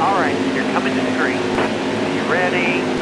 All right, you're coming to the green. You ready?